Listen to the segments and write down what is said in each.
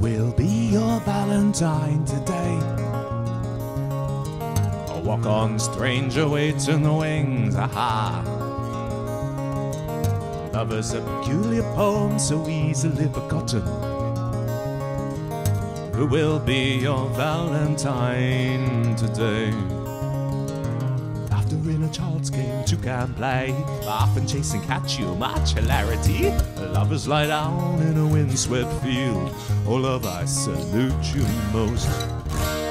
will be your Valentine today? A walk on stranger waits in the wings, aha. Love is a peculiar poem so easily forgotten. Who will be your Valentine today? In a child's game, two can play. And chase and catch you, much hilarity. Lovers lie down in a windswept field. Oh, love, I salute you most.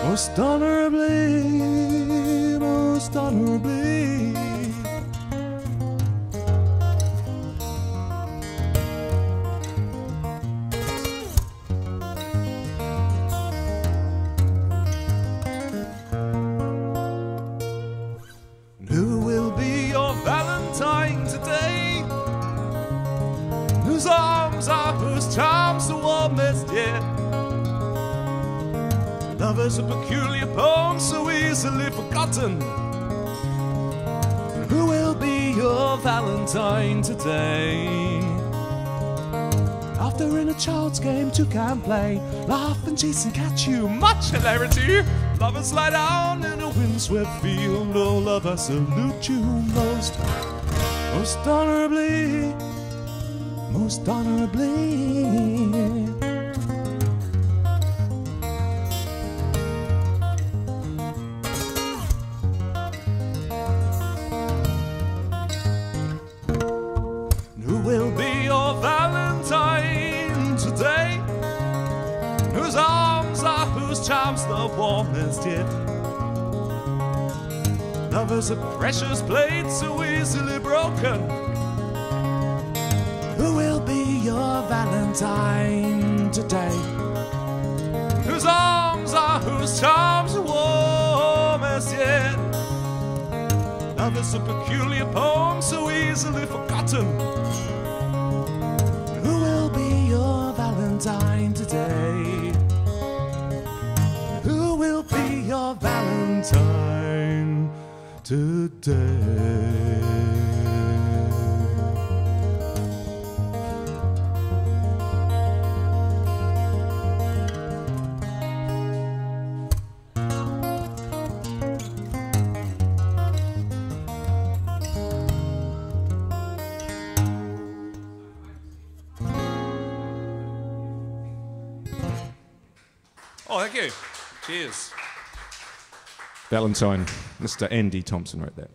Most honorably, most honorably. Love is a peculiar poem so easily forgotten. Who will be your Valentine today? After in a child's game, two can play, laugh and chase and catch you, much hilarity. Lovers lie down in a windswept field. Oh, love, I salute you most, most honorably, most honorably. Whose charms the warmest yet? Love is a precious plate so easily broken. Who will be your Valentine today? Whose arms are whose charms warmest yet? Love is a peculiar poem so easily forgotten. Valentine today? Oh, thank you. Cheers. Valentine. Mr. Andy Thompson wrote that.